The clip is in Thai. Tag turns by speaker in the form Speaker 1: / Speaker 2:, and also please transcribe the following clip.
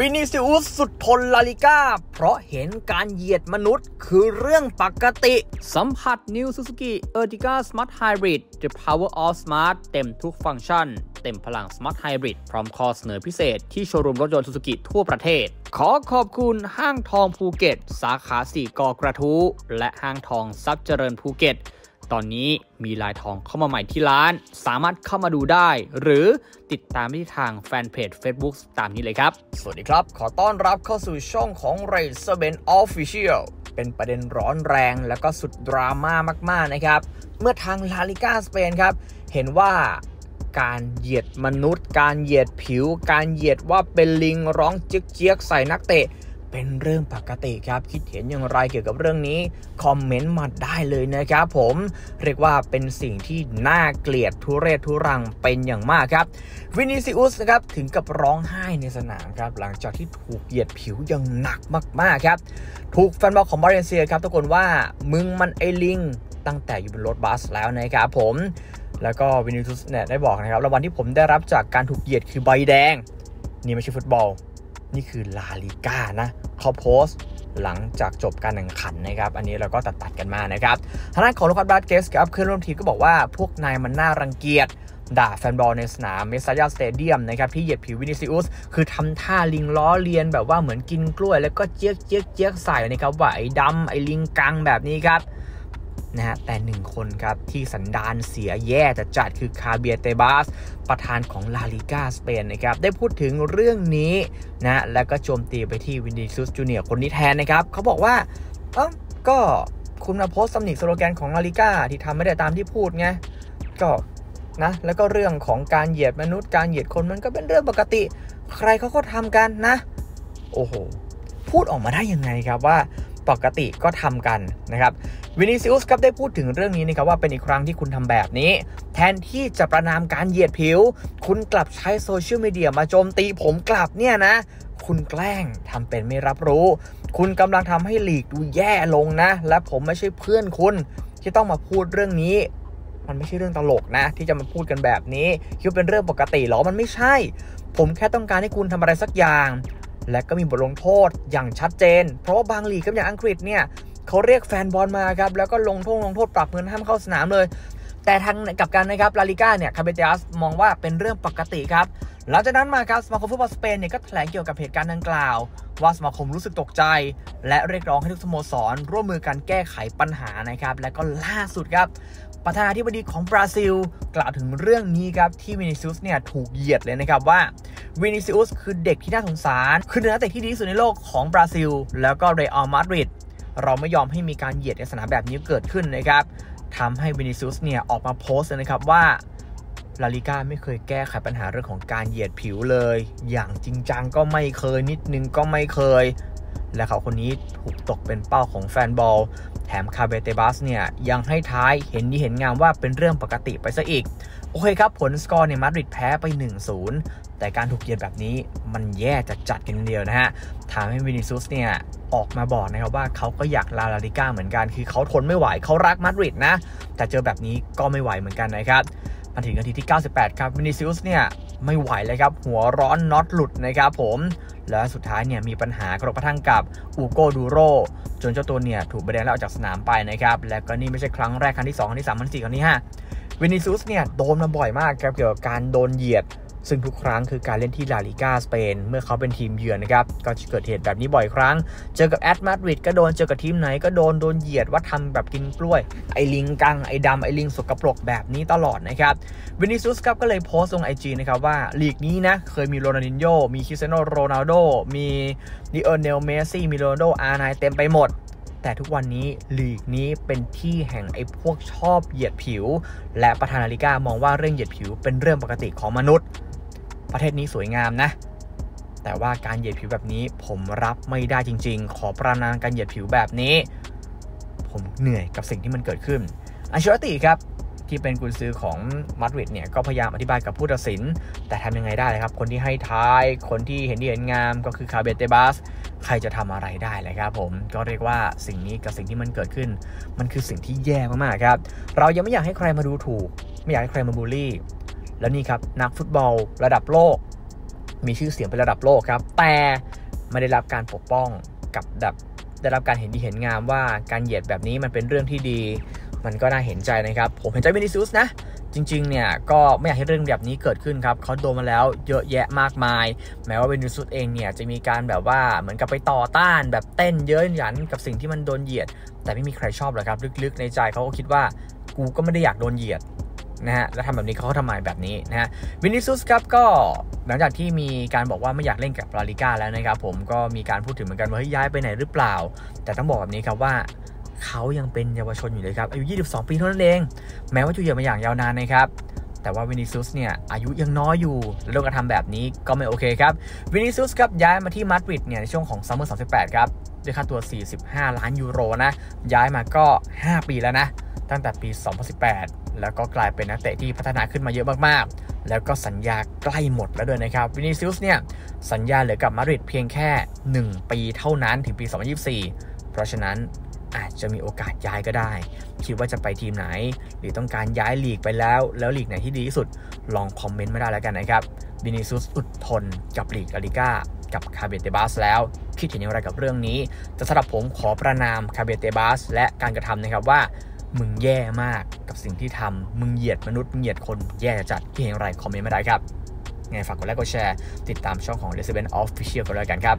Speaker 1: วินิซิอุสสุดทนลาลิก้า เพราะเห็นการเหยียดมนุษย์คือเรื่องปกติ สัมผัส New Suzuki Ertiga Smart Hybrid The Power of Smart เต็มทุกฟังก์ชัน เต็มพลัง Smart Hybrid พร้อมข้อเสนอพิเศษที่โชว์รูมรถยนต์ Suzuki ทั่วประเทศ ขอขอบคุณห้างทองภูเก็ต สาขาสี่กอกระทู้และห้างทองทรัพย์เจริญภูเก็ต ตอนนี้มีลายทองเข้ามาใหม่ที่ร้าน สามารถเข้ามาดูได้ หรือติดตามที่ทางแฟนเพจ Facebook ตามนี้เลยครับ สวัสดีครับ ขอต้อนรับเข้าสู่ช่องของ r a c e r b e n Official เป็นประเด็นร้อนแรงและก็สุดดราม่ามาก ๆ นะครับ เมื่อทางลาลิก้าสเปนครับ เห็นว่าการเหยียดมนุษย์ การเหยียดผิว การเหยียดว่าเป็นลิงร้องเจี๊ยกใส่นักเตะ เป็นเรื่องปกติครับ คิดเห็นอย่างไรเกี่ยวกับเรื่องนี้ คอมเมนต์มาได้เลยนะครับผม เรียกว่าเป็นสิ่งที่น่าเกลียดทุเรศทุรังเป็นอย่างมากครับวินิซิอุสนะครับถึงกับร้องไห้ในสนามครับ หลังจากที่ถูกเหยียดผิวอย่างหนักมากๆครับ ถูกแฟนบอลของบาเลนเซียครับทุกคนว่ามึงมันไอลิงตั้งแต่อยู่บนรถบัสแล้วนะครับผม แล้วก็วินิซิอุสเนี่ยได้บอกนะครับรางวัลที่ผมได้รับจากการถูกเหยียดคือใบแดง นี่ไม่ใช่ฟุตบอล นี่คือลาลิก้านะเขาโพสต์หลังจากจบการแข่งขันนะครับ อันนี้เราก็ตัดตัดกันมานะครับทางด้านของลูคัสบาสเกสครับเพื่อนร่วมทีมก็บอกว่าพวกนายมันน่ารังเกียจด่าแฟนบอลในสนามเมสตาย่า stadium นะครับที่เหยียดผิววินิซิอุส คือทำท่าลิงล้อเลียนแบบว่าเหมือนกินกล้วย แล้วก็เจี๊ยกเจี๊ยกเจี๊ยกใส่นะครับว่าไอ้ดำไอ้ลิงกังแบบนี้ครับ นะฮะแต่หนึ่งคนครับที่สันดานเสียแย่แต่จัดคือฆาเบียร์ เตบาส ประธานของลาลิก้าสเปนนะครับได้พูดถึงเรื่องนี้นะแล้วก็โจมตีไปที่วินิซิอุสจูเนียร์คนนี้แทนนะครับเขาบอกว่าเอ้าก็คุณมาโพสต์ตำหนิสโลแกนของลาลิก้าที่ทำไม่ได้ตามที่พูดไงก็นะแล้วก็เรื่องของการเหยียดมนุษย์การเหยียดคนมันก็เป็นเรื่องปกติ ใครเขาก็ทำกันนะ โอ้โห พูดออกมาได้ยังไงครับว่า ปกติก็ทำกันนะครับวินิซิอุสครับได้พูดถึงเรื่องนี้นะครับว่าเป็นอีกครั้งที่คุณทำแบบนี้ แทนที่จะประณามการเหยียดผิว คุณกลับใช้โซเชียลมีเดียมาโจมตีผมกลับเนี่ยนะคุณแกล้งทำเป็นไม่รับรู้ คุณกำลังทำให้หลีกดูแย่ลงนะ และผมไม่ใช่เพื่อนคุณที่ต้องมาพูดเรื่องนี้ มันไม่ใช่เรื่องตลกนะ ที่จะมาพูดกันแบบนี้ คิดว่าเป็นเรื่องปกติหรอมันไม่ใช่ ผมแค่ต้องการให้คุณทำอะไรสักอย่าง และก็มีบทลงโทษอย่างชัดเจน เพราะว่าบางลีกก็อย่างอังกฤษเนี่ยเขาเรียกแฟนบอลมาครับแล้วก็ลงโทษลงโทษปรับเงินห้ามเข้าสนามเลย แต่ทางกลับกันนะครับลาลิก้าเนี่ยคาเบติอัสมองว่าเป็นเรื่องปกติครับหลังจากนั้นมาครับสมาคมฟุตบอลสเปนเนี่ยก็แถลงเกี่ยวกับเหตุการณ์ดังกล่าว ว่าสมาคมรู้สึกตกใจ และเรียกร้องให้ทุกสโมสร ร่วมมือกันแก้ไขปัญหานะครับและก็ล่าสุดครับ ประธานาธิบดีของบราซิล กล่าวถึงเรื่องนี้ครับที่วินิซิอุสเนี่ยถูกเหยียดเลยนะครับว่าวินิซิอุสคือเด็กที่น่าสงสาร คือนักเตะที่ดีที่สุดในโลกของบราซิล แล้วก็เรอัลมาดริดเราไม่ยอมให้มีการเหยียดในสนามแบบนี้เกิดขึ้นนะครับทำให้วินิซิอุสเนี่ยออกมาโพสต์นะครับว่าลาลิก้าไม่เคยแก้ไขปัญหาเรื่องของการเหยียดผิวเลย อย่างจริงจังก็ไม่เคยนิดนึงก็ไม่เคย และเขาคนนี้ถูกตกเป็นเป้าของแฟนบอล แถมคาเบเตบัสเนี่ย ยังให้ท้ายเห็นดีเห็นงามว่าเป็นเรื่องปกติไปซะอีก โอเคครับ ผลสกอร์เนี่ยมาดริดแพ้ไป 1-0 แต่การถูกเหยียดแบบนี้มันแย่จัดจัดๆกันเดียวนะฮะทำให้วินิซิอุสเนี่ย ออกมาบอกนะครับว่าเขาก็อยากลาลาลิก้าเหมือนกัน คือเขาทนไม่ไหวเขารักมาดริดนะ แต่เจอแบบนี้ก็ไม่ไหวเหมือนกันนะครับ มาถึงนาทีที่ 98 ครับวินิซิอุสเนี่ยไม่ไหวเลยครับ หัวร้อนน็อตหลุดนะครับผม และสุดท้ายเนี่ยมีปัญหากระทบกระทั่งกับอูโกดูโรจนเจ้าตัวเนี่ยถูกใบแดงแล้วออกจากสนามไปนะครับ และก็นี่ไม่ใช่ครั้งแรกครั้งที่ 2 ครั้งที่ 3 ครั้งที่4ครั้งที่5วินิซิอุสเนี่ยโดนมาบ่อยมากครับเกี่ยวกับการโดนเหยียด ซึ่งทุกครั้งคือการเล่นที่ลาลิก้าสเปนเมื่อเขาเป็นทีมเยือนนะครับ ก็จะเกิดเหตุแบบนี้บ่อยครั้ง เจอกับแอตมาดริดก็โดน เจอกับทีมไหนก็โดน โดนเหยียดว่าทำแบบกินกล้วย ไอลิงกัง ไอ้ดำไอลิงสกปรกแบบนี้ตลอดนะครับวินิซิอุสครับก็เลยโพสต์ลง IG นะครับว่าลีกนี้นะ เคยมีโรนัลดินโญมีคริสเตียโนโรนัลโดมีดิเออร์เนลเมซี่มีโรนัลโด R nine เต็มไปหมดแต่ทุกวันนี้ลีกนี้เป็นที่แห่งไอ้พวกชอบเหยียดผิว และประธานาธิกามองว่าเรื่องเหยียดผิวเป็นเรื่องปกติของมนุษย์ ประเทศนี้สวยงามนะ แต่ว่าการเหยียดผิวแบบนี้ผมรับไม่ได้จริง ๆ ขอประนามการเหยียดผิวแบบนี้ ผมเหนื่อยกับสิ่งที่มันเกิดขึ้น อันเชลติครับที่เป็นกุนซือของมาดริดเนี่ยก็พยายามอธิบายกับผู้ตัดสิน แต่ทำยังไงได้เลยครับ คนที่ให้ท้าย คนที่เห็นดีเห็นงามก็คือคาเบเตบัสใครจะทำอะไรได้เลยครับผมก็เรียกว่าสิ่งนี้กับสิ่งที่มันเกิดขึ้น มันคือสิ่งที่แย่มากๆครับ เรายังไม่อยากให้ใครมาดูถูก ไม่อยากให้ใครมาบูลลี่ แล้วนี่ครับนักฟุตบอลระดับโลก มีชื่อเสียงเป็นระดับโลกครับ แต่ไม่ได้รับการปกป้องกับแบบได้รับการเห็นดีเห็นงามว่าการเหยียดแบบนี้มันเป็นเรื่องที่ดี มันก็น่าเห็นใจนะครับ ผมเห็นใจวินิซูสนะ จริงๆ เนี่ยก็ไม่อยากให้เรื่องแบบนี้เกิดขึ้นครับเขาโดนมาแล้วเยอะแยะมากมาย แม้ว่าเวนิสุสเองเนี่ยจะมีการแบบว่าเหมือนกับไปต่อต้านแบบเต้นเยอะหยันกับสิ่งที่มันโดนเหยียด แต่ไม่มีใครชอบหรอกครับ ลึกๆ ในใจเขาก็คิดว่ากูก็ไม่ได้อยากโดนเหยียด นะฮะแล้วทำแบบนี้เขาทำไมแบบนี้นะฮะวินิซิอุสครับก็หลังจากที่มีการบอกว่าไม่อยากเล่นกับลาลิก้าแล้วนะครับผมก็มีการพูดถึงเหมือนกันว่าเฮ้ยย้ายไปไหนหรือเปล่า แต่ต้องบอกแบบนี้ครับว่าเขายังเป็นเยาวชนอยู่เลยครับอายุ 22 ปีเท่านั้นเอง แม้ว่าจะอยู่มาอย่างยาวนานนะครับแต่ว่าวินิซิอุสเนี่ยอายุยังน้อยอยู่แล้วโดนกระทำแบบนี้ก็ไม่โอเคครับวินิซิอุสครับย้ายมาที่มาดริดเนี่ยในช่วงของซัมเมอร์38ครับด้วยค่าตัว 45 ล้านยูโรนะย้ายมาก็ 5 ปีแล้วนะตั้งแต่ปี 2018 แล้วก็กลายเป็นนักเตะที่พัฒนาขึ้นมาเยอะมากๆ แล้วก็สัญญาใกล้หมดแล้วด้วยนะครับ วินิซิอุสเนี่ยสัญญาเหลือกับมาดริดเพียงแค่ 1 ปีเท่านั้นถึงปี 2024 เพราะฉะนั้นอาจจะมีโอกาสย้ายก็ได้ คิดว่าจะไปทีมไหน หรือต้องการย้ายลีกไปแล้ว แล้วลีกไหนที่ดีที่สุด ลองคอมเมนต์มาได้แล้วกันนะครับบินิซุสอุดทนกับลีกลาลิก้ากับฆาเบียร์ เตบาสแล้ว คิดเห็นอย่างไรกับเรื่องนี้ จะสำหรับผมขอประณามฆาเบียร์ เตบาสและการกระทำนะครับว่า มึงแย่มากกับสิ่งที่ทำมึงเหยียดมนุษย์ มึงเหยียดคนแย่จัดคิดเห็นอย่างไรคอมเมนต์มาได้ครับ ไงฝากกดไลค์กดแชร์ ติดตามช่องของ RacerBenz Official กันแล้วกันครับ